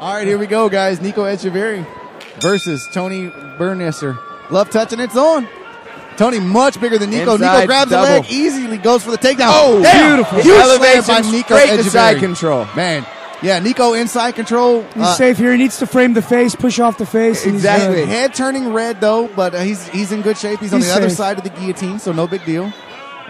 All right, here we go, guys. Nico Echeverry versus Tony Biernesser. Love touching. it's on. Tony much bigger than Nico. Nico grabs double. the leg, easily goes for the takedown. Oh, Damn! beautiful. Huge Elevates slam by him Nico straight to Echeverry. side control. Man, yeah, Nico inside control. He's Uh, safe here. He needs to frame the face, push off the face. and he's Exactly. Head turning red though, but uh, he's he's in good shape. He's, on He's the other side of the guillotine, so no big deal.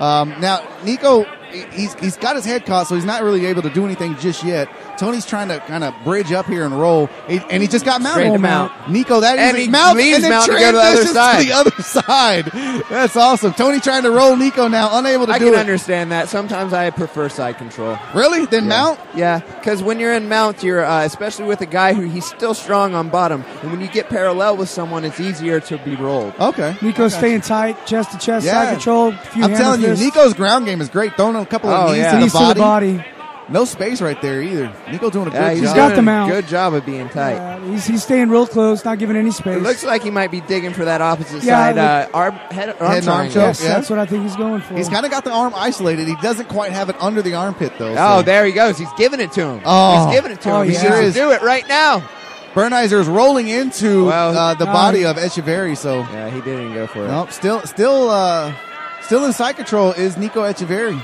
Um, now Nico, he- he's he's got his head caught, so he's not really able to do anything just yet. Tony's trying to kind of bridge up here and roll, He- and he just got mounted. Straight to mount. Nico, that And he mount leaves and then mount to go to the other side. the other side. That's awesome. Tony trying to roll Nico now, unable to I do can it. understand that. Sometimes I prefer side control. Really? Then Yeah. mount? Yeah, because when you're in mount, you're uh, especially with a guy who he's still strong on bottom, and when you get parallel with someone, it's easier to be rolled. Okay. Nico's staying tight, chest to chest, Yeah. side control. Few I'm telling you. Nico's ground game is great. Throwing a couple of Oh, knees yeah. to, the Knees to the body. body. No space right there either. Nico doing a good Yeah, he's job. got doing the a mount. Good job of being tight. Uh, he's, he's staying real close, not giving any space. It looks like he might be digging for that opposite Yeah, side look- uh, arm, head, arm Head and arm choke. yes, yeah. that's what I think he's going for. He's kind of got the arm isolated. He doesn't quite have it under the armpit though. Oh, so. there he goes. He's giving it to him. Oh. He's giving it to Oh, him. He yeah. needs Sure is. do it right now. Biernesser is rolling into Well, uh, the no, body of Echeverry. So Yeah, he didn't go for it. nope, still, still, uh, still in side control is Nico Echeverry.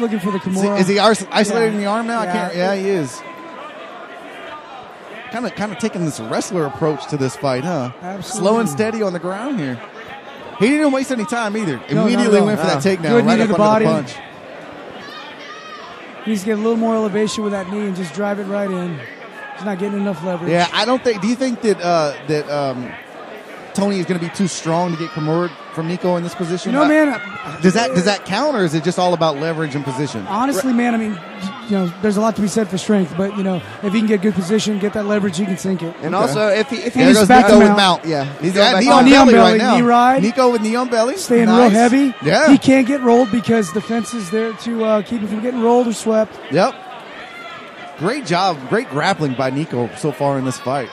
Looking for the Is he, is he ars- isolating Yeah. the arm now? I Yeah. can't. Yeah, he is. Kind of, kind of taking this wrestler approach to this fight, huh? Absolutely. Slow and steady on the ground here. He didn't waste any time either. No, Immediately at all. went for that takedown Good knee right to up the under body. the punch. He's getting a little more elevation with that knee and just drive it right in. He's not getting enough leverage. Yeah, I don't think. Do you think that uh, that um, Tony is going to be too strong to get Kimura from Nico in this position? You know, Uh, man. I- Does that does that count, or is it just all about leverage and position? Honestly, man, I mean, you know, there's a lot to be said for strength, but you know, if he can get good position, get that leverage, he can sink it. And Okay. also, if he if he he's he's goes back Nico to with mount. mount. Yeah. he's Go got back knee on knee on belly right now. knee ride. Nico with knee on belly, Staying Nice. real heavy. Yeah. He can't get rolled because the fence is there to uh, keep him from getting rolled or swept. Yep. Great job, great grappling by Nico so far in this fight.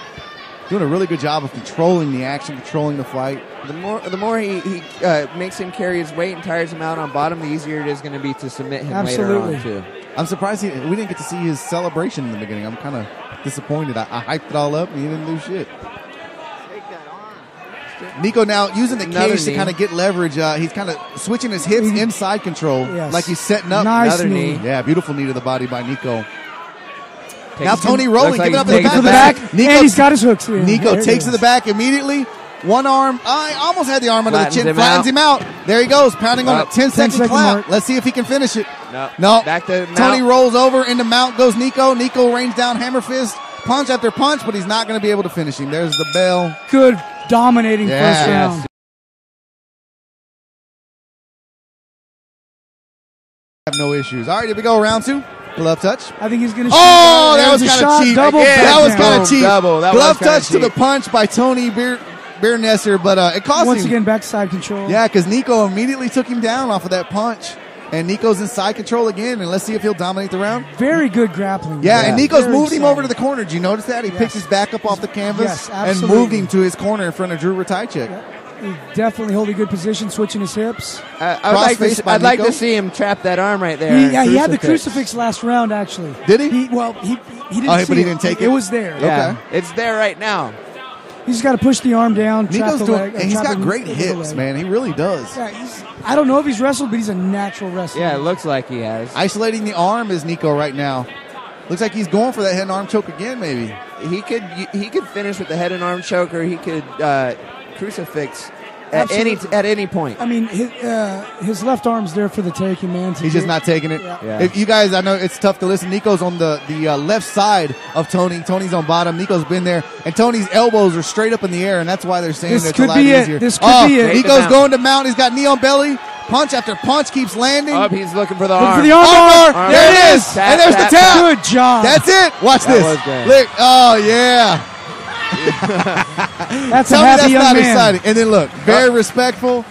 Doing a really good job of controlling the action, controlling the fight. The more the more he, he uh, makes him carry his weight and tires him out on bottom, the easier it is going to be to submit him Absolutely. later on too. I'm surprised he, we didn't get to see his celebration in the beginning. I'm kind of disappointed. I, I hyped it all up and he didn't do shit. Nico now using the Another cage to kind of get leverage. Uh, he's kind of switching his hips Mhm. inside control, Yes. like he's setting up. Nice Another knee. knee. Yeah, beautiful knee to the body by Nico. Takes now Tony looks rolling, like giving up he's in the back. To the back, Nico, and he's got his hooks in. Nico There it takes to the back immediately. One arm, I almost had the arm under Flattens the chin, him flattens out. him out. There he goes, pounding on Uh, a 10 second 10 second clap. mark. Let's see if he can finish it. No. No. Back to Tony rolls over into mount goes Nico. Nico rains down hammer fist, punch after punch, but he's not going to be able to finish him. There's the bell. Good, dominating Yeah. first Yes. round. Have no issues. All right, here we go. Round two. Glove touch. I think he's going to. Shoot. Oh, that was a kind shot, of cheap. Double that was kind of cheap. Double. That Glove was kinda touch to the punch by Tony Beer Biernesser, but uh, it cost Once him. again, backside control. Yeah, because Nico immediately took him down off of that punch. And Nico's in side control again, and let's see if he'll dominate the round. Very good grappling. Yeah, and Nico's Very moved him over to the corner. Did you notice that? He Yes. picked his back up off the canvas Yes, and moved him to his corner in front of Drew Ratajczyk. He's definitely holding good position, switching his hips. Uh, I would like, to, see- I'd like to see him trap that arm right there. He, and yeah, he had the crucifix. crucifix last round. Actually, Did he? well, he he didn't. Oh, see but he it. didn't take It it? was there. Yeah, Okay. it's there right now. He's got to push the arm down. trap Nico's the doing, leg, or and he's trap got great the hips, man. He really does. Yeah, he's, I don't know if he's wrestled, but he's a natural wrestler. Yeah, it looks like he has. Isolating the arm is Nico right now. Looks like he's going for that head and arm choke again, maybe. He could he could finish with the head and arm choke, or he could uh, crucifix at any at any point. I mean, his, uh, his left arm's there for the taking, man. He's just not taking it. Yeah. Yeah. If you guys, I know it's tough to listen. Nico's on the the uh, left side of Tony. Tony's on bottom. Nico's been there, and Tony's elbows are straight up in the air, and that's why they're saying This that it's could a lot be it. easier. This could oh, be it. Nico's going to mount. He's got knee on belly. Punch after punch keeps landing. Up, he's looking for the Look arm. for the arm Armbar. bar. Arm There bar. it is. Tap, and there's tap, the tap. Good job. That's it. Watch That this. was good. Look. Oh yeah. That's Tell a me happy that's young not man. exciting. And then look, very uh, respectful.